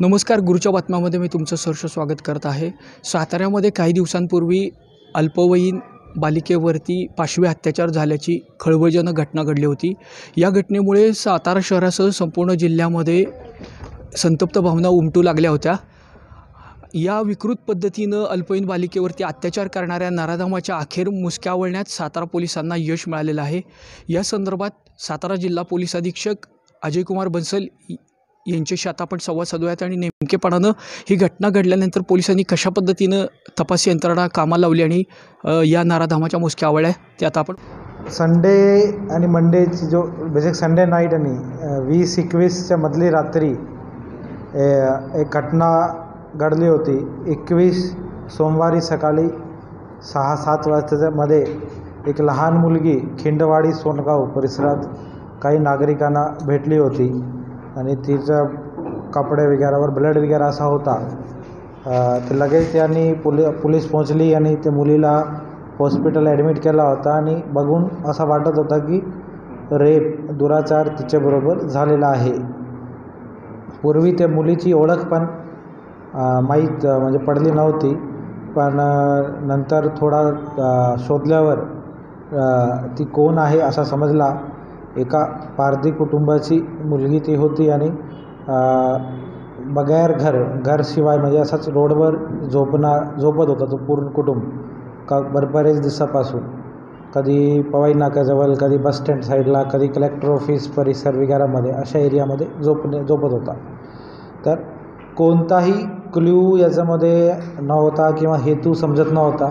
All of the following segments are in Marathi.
नमस्कार गुरुच्या बातम्यामध्ये मी तुमचं सहर्ष स्वागत करत आहे. साताऱ्यामध्ये काही दिवसांपूर्वी अल्पवयीन बालिकेवरती पाशवी अत्याचार झाल्याची खळबळजनक घटना घडली होती. या घटनेमुळे सातारा शहरासह संपूर्ण जिल्ह्यामध्ये संतप्त भावना उमटू लागल्या होत्या. या विकृत पद्धतीनं अल्पवयीन बालिकेवरती अत्याचार करणाऱ्या नराधामाच्या अखेर मुसक्यावळण्यात सातारा पोलिसांना यश मिळालेलं आहे. या संदर्भात सातारा जिल्हा पोलीस अधीक्षक अजयकुमार बन्सल यांच्याशी आता आपण संवाद साधूयात आणि नेमकेपणानं ही घटना घडल्यानंतर पोलिसांनी कशा पद्धतीनं तपास यंत्रणा कामाला लावली आणि या नाराधामाच्या मोजक्या आवळ्या ते आता आपण संडे आणि मंडेची जो बेसिक संडे नाईट आणि वीस एकवीसच्या मधली रात्री एक घटना घडली होती. एकवीस सोमवारी सकाळी सहा सात वाजताच्या मध्ये एक लहान मुलगी खिंडवाडी सोनगाव परिसरात काही नागरिकांना भेटली होती. आणि तिचं कपडे वगैरेवर ब्लड वगैरे असा होता. तर लगेच त्यांनी पोलि पोलीस पोहोचली आणि त्या मुलीला हॉस्पिटल ॲडमिट केला होता आणि बघून असा वाटत होता की रेप दुराचार तिच्याबरोबर झालेला आहे. पूर्वी त्या मुलीची ओळख पण माहीत म्हणजे पडली नव्हती. पण नंतर थोडा शोधल्यावर ती कोण आहे असा समजला. एका पारधी कुटुंबाची मुलगी ती होती आणि बगैर घर घरशिवाय म्हणजे असाच रोडवर झोपणार झोपत होता तो पूर्ण कुटुंब. का बर बरेच दिवसापासून. कधी पवाई नाक्याजवळ कधी बस स्टँड साईडला कधी कलेक्टर ऑफिस परिसर वगैरेमध्ये अशा एरियामध्ये झोपणे झोपत होता. तर कोणताही क्ल्यू याच्यामध्ये नव्हता किंवा हेतू समजत नव्हता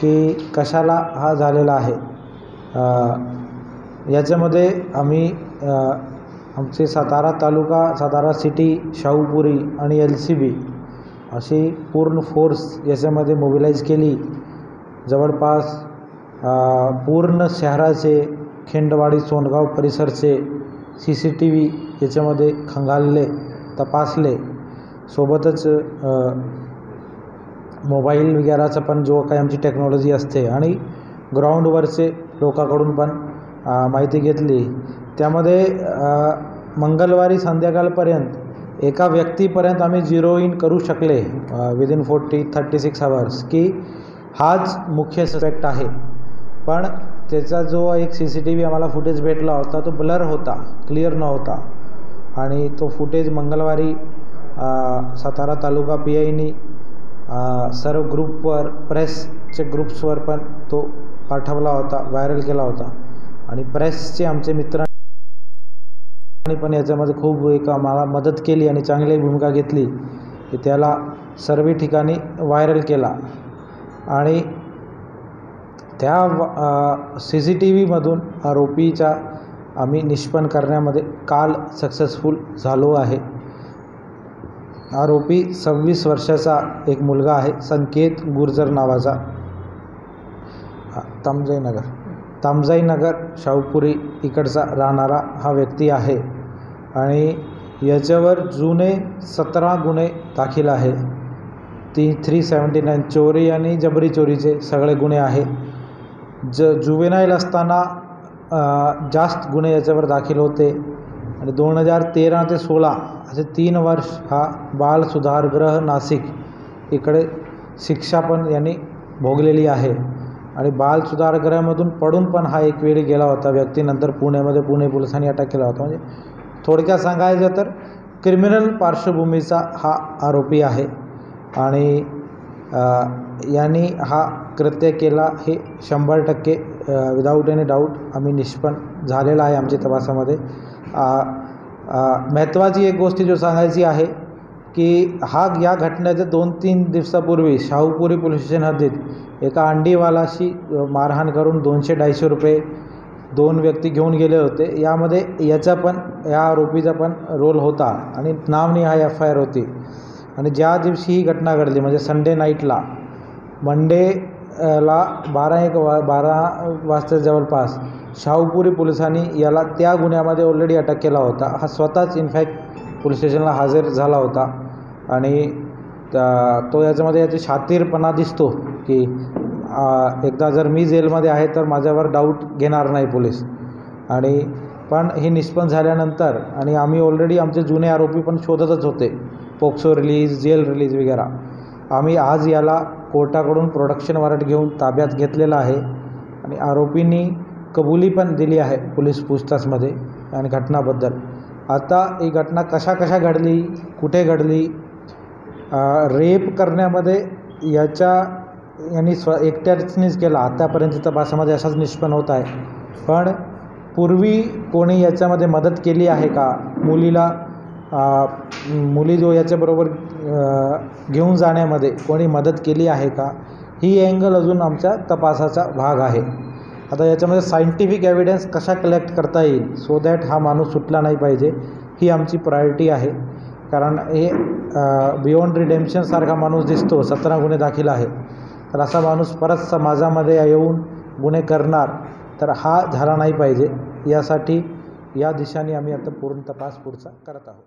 की कशाला हा झालेला आहे. याच्यामध्ये आम्ही आमचे सातारा तालुका सातारा सिटी शाहूपुरी आणि एल सी बी अशी पूर्ण फोर्स याच्यामध्ये मोबिलाईज केली. जवळपास पूर्ण शहराचे खिंडवाडी सोनगाव परिसरचे सी सी टी व्ही याच्यामध्ये खंगालले तपासले. सोबतच मोबाईल वगैरेचा पण जो काही आमची टेक्नॉलॉजी असते आणि ग्राउंडवरचे लोकांकडून पण माहिती घेतली. त्यामध्ये मंगळवारी संध्याकाळपर्यंत एका व्यक्तीपर्यंत आम्ही झिरो इन करू शकले within forty thirty six hours की हाच मुख्य सस्पेक्ट आहे. पण त्याचा जो एक सी सी टी व्ही आम्हाला फुटेज भेटला होता तो ब्लर होता क्लिअर नव्हता. आणि तो फुटेज मंगळवारी सातारा तालुका पी आयनी सर्व ग्रुपवर प्रेसचे ग्रुप्सवर पण तो पाठवला होता व्हायरल केला होता. आणि प्रेसचे आमचे मित्रांनी पण याच्यामध्ये खूप एक आम्हाला मदत केली आणि चांगली भूमिका घेतली की त्याला सर्व ठिकाणी व्हायरल केला. आणि त्या सी सी टी व्हीमधून आरोपीच्या आम्ही निष्पन्न करण्यामध्ये काल सक्सेसफुल झालो आहे. आरोपी सव्वीस वर्षाचा एक मुलगा आहे संकेत गुर्जर नावाचा. हा, तामजाईनगर शाहूपुरी इकडचा राहणारा हा व्यक्ती आहे आणि याच्यावर जुने सतरा गुन्हे दाखल आहे. ती थ्री सेवन्टी नाईन चोरी आणि जबरी चोरीचे सगळे गुन्हे आहे. ज जुवेनाईल असताना जास्त गुन्हे याच्यावर दाखल होते आणि दोन हजार तेरा ते सोळा असे तीन वर्ष हा बाल सुधारगृह नाशिक इकडे शिक्षा पण यांनी भोगलेली आहे. आणि बाल सुधारगृहामधून पडून पण हा एक वेळी गेला होता व्यक्ती. नंतर पुण्यामध्ये पुणे पोलिसांनी अटक केला होता. म्हणजे थोडक्यात सांगायचं तर क्रिमिनल पार्श्वभूमीचा हा आरोपी आहे. आणि यांनी हा कृत्य केला हे शंभर टक्के विदाऊट एनी डाऊट आम्ही निष्पन्न झालेला आहे आमच्या तपासामध्ये. महत्त्वाची एक गोष्ट जो सांगायची आहे की हा या घटनेच्या दोन तीन दिवसापूर्वी शाहूपुरी पोलीस स्टेशन हद्दीत एका अंडीवालाशी मारहाण करून दोनशे अडीचशे रुपये दोन व्यक्ती घेऊन गेले होते. यामध्ये याचा पण या आरोपीचा पण रोल होता आणि नावनिहाय एफ आय आर होती. आणि ज्या दिवशी ही घटना घडली म्हणजे संडे नाईटला मंडे ला बारा एक वा बारा वाजता जवळपास शाहूपुरी पोलिसांनी याला त्या गुन्ह्यामध्ये ऑलरेडी अटक केला होता. हा स्वतःच इनफॅक्ट पोलीस स्टेशनला हजर झाला होता. आणि त्या- तो याच्यामध्ये याची शातीरपणा दिसतो की एकदा जर मी जेलमध्ये आहे तर माझ्यावर डाऊट घेणार नाही पोलीस. आणि पण हे निष्पन्न झाल्यानंतर आणि आम्ही ऑलरेडी आमचे जुने आरोपी पण शोधतच होते. पोक्सो रिलीज जेल रिलीज वगैरे. आम्ही आज याला कोर्टाकडून प्रोडक्शन वॉरंट घेऊन ताब्यात घेतलेला आहे. आणि आरोपींनी कबुली पण दिली आहे पोलीस पूछताछमध्ये आणि घटनाबद्दल. आता ही घटना कशा कशा घडली कुठे घडली रेप करण्यामध्ये याच्या यांनी स्व एकट्याचनीच केला. आत्तापर्यंत तपासामध्ये असाच निष्पन्न होत आहे. पण पूर्वी कोणी याच्यामध्ये मदत केली आहे का? मुलीला मुली जो याच्याबरोबर घेऊन जाण्यामध्ये कोणी मदत केली आहे का? ही अँगल अजून आमच्या तपासाचा भाग आहे. आता याच्यामध्ये सायंटिफिक एव्हिडन्स कशा कलेक्ट करता येईल सो दॅट हा माणूस सुटला नाही पाहिजे ही आमची प्रायोरिटी आहे. कारण हे बियॉन्ड रिडेम्पशनसारखा माणूस दिसतो सतरा गुन्हे दाखल आहे तर असा माणूस परत समाजामध्ये येऊन गुन्हे करणार तर हा झाला नाही पाहिजे. यासाठी या दिशेने आम्ही आता पूर्ण तपास पुढचा करत आहोत.